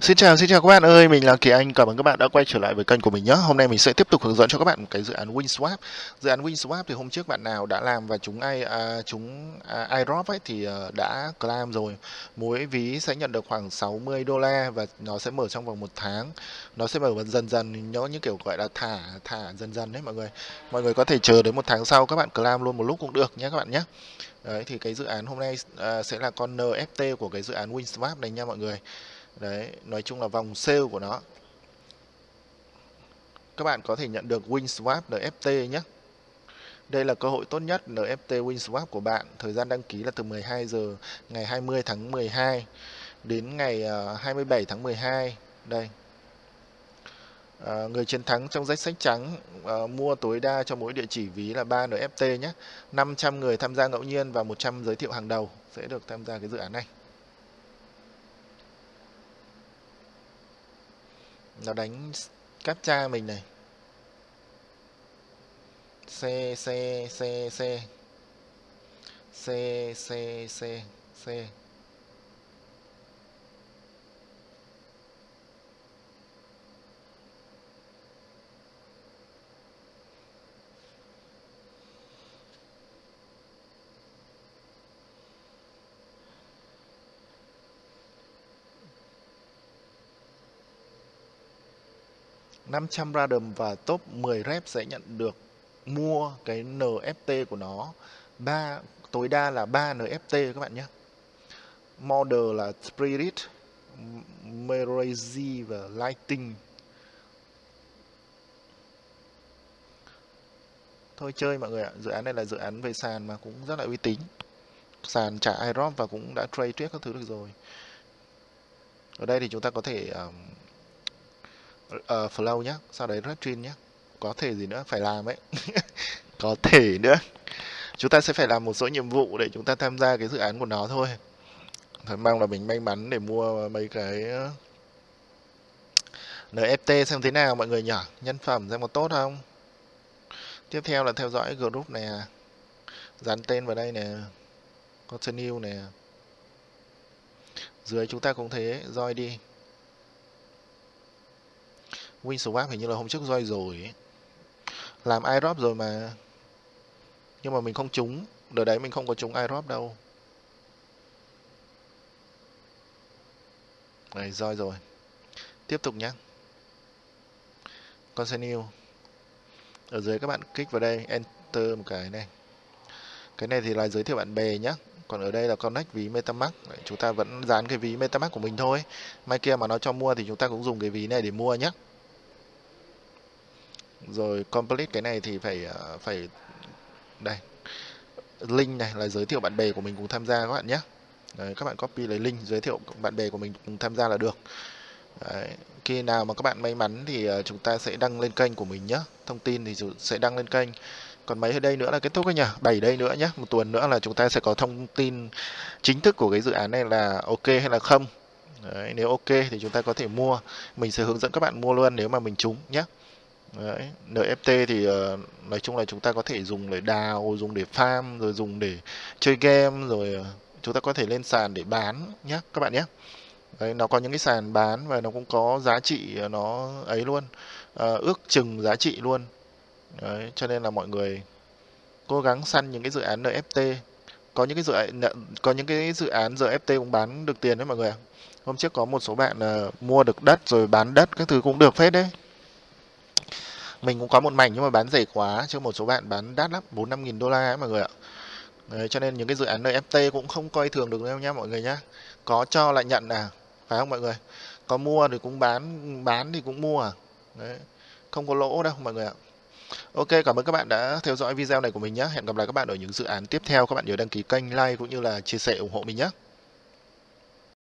Xin chào, xin chào các bạn ơi, mình là Kỳ Anh, cảm ơn các bạn đã quay trở lại với kênh của mình nhé. Hôm nay mình sẽ tiếp tục hướng dẫn cho các bạn một cái dự án WinSwap. Dự án WinSwap thì hôm trước bạn nào đã làm và chúng ai à, chúng à, iDrop ấy thì à, đã claim rồi. Mỗi ví sẽ nhận được khoảng 60 đô la và nó sẽ mở trong vòng một tháng. Nó sẽ mở dần dần, nhớ như kiểu gọi là thả thả dần dần đấy mọi người. Mọi người có thể chờ đến một tháng sau các bạn claim luôn một lúc cũng được nhé các bạn nhé. Đấy thì cái dự án hôm nay à, sẽ là con NFT của cái dự án WinSwap này nha mọi người đấy nói chung là vòng sale của nó. Các bạn có thể nhận được WinSwap NFT nhé. Đây là cơ hội tốt nhất NFT WinSwap của bạn. Thời gian đăng ký là từ 12 giờ ngày 20 tháng 12 đến ngày à, 27 tháng 12 đây. À, người chiến thắng trong danh sách trắng à, mua tối đa cho mỗi địa chỉ ví là 3 NFT nhé. 500 người tham gia ngẫu nhiên và 100 giới thiệu hàng đầu sẽ được tham gia cái dự án này. Nó đánh captcha mình này. C c c c. C c c c. 500 random và top 10 rep sẽ nhận được mua cái NFT của nó ba tối đa là 3 NFT các bạn nhé. Model là Spirit, Merazy và Lighting. Thôi chơi mọi người ạ, dự án này là dự án về sàn mà cũng rất là uy tín. Sàn trả iDrop và cũng đã trade trước các thứ được rồi. Ở đây thì chúng ta có thể um, uh, flow nhé sau đấy retrin nhé có thể gì nữa phải làm ấy. Có thể nữa. Chúng ta sẽ phải làm một số nhiệm vụ để chúng ta tham gia cái dự án của nó thôi. Thật mong là mình may mắn để mua mấy cái ờ, NFT xem thế nào mọi người nhỉ? Nhân phẩm xem có tốt không? Tiếp theo là theo dõi group này dán tên vào đây nè. Continue nè. Dưới chúng ta cũng thế roi đi. WinSwap hình như là hôm trước roi rồi làm iDrop rồi mà. Nhưng mà mình không trúng. Đợt đấy mình không có trúng iDrop đâu. Này roi rồi. Tiếp tục nhé continue. Ở dưới các bạn kích vào đây, enter một cái này. Cái này thì là giới thiệu bạn bè nhé còn ở đây là connect ví metamask. Chúng ta vẫn dán cái ví metamask của mình thôi. Mai kia mà nó cho mua thì chúng ta cũng dùng cái ví này để mua nhé rồi complete cái này thì phải à, phải đây. Link này là giới thiệu bạn bè của mình cùng tham gia các bạn nhé. Đấy, các bạn copy lấy link giới thiệu bạn bè của mình cùng tham gia là được. Đấy, khi nào mà các bạn may mắn thì à, chúng ta sẽ đăng lên kênh của mình nhé. Thông tin thì sẽ đăng lên kênh. Còn mấy ở đây nữa là kết thúc rồi nhỉ? 7 đây nữa nhé một tuần nữa là chúng ta sẽ có thông tin chính thức của cái dự án này là ok hay là không. Đấy, nếu ok thì chúng ta có thể mua. Mình sẽ hướng dẫn các bạn mua luôn nếu mà mình trúng nhé. Đấy. NFT thì uh, nói chung là chúng ta có thể dùng để đào, dùng để farm, rồi dùng để chơi game, rồi uh, chúng ta có thể lên sàn để bán nhé các bạn nhé. Đấy, nó có những cái sàn bán và nó cũng có giá trị ờ, nó ấy luôn, uh, ước chừng giá trị luôn. Đấy, cho nên là mọi người cố gắng săn những cái dự án NFT. Có những cái dự án có những cái dự án NFT cũng bán được tiền đấy mọi người. Hôm trước có một số bạn uh, mua được đất rồi bán đất các thứ cũng được phết đấy mình cũng có một mảnh nhưng mà bán rẻ quá chứ một số bạn bán đắt lắm bốn năm nghìn đô la ấy mọi người ạ Đấy, cho nên những cái dự án NFT cũng không coi thường được đâu nha mọi người nhá có cho lại nhận à phải không mọi người có mua thì cũng bán bán thì cũng mua à Đấy. không có lỗ đâu mọi người ạ Ok, cảm ơn các bạn đã theo dõi video này của mình nhé. Hẹn gặp lại các bạn ở những dự án tiếp theo. Các bạn nhớ đăng ký kênh, like cũng như là chia sẻ ủng hộ mình nhé.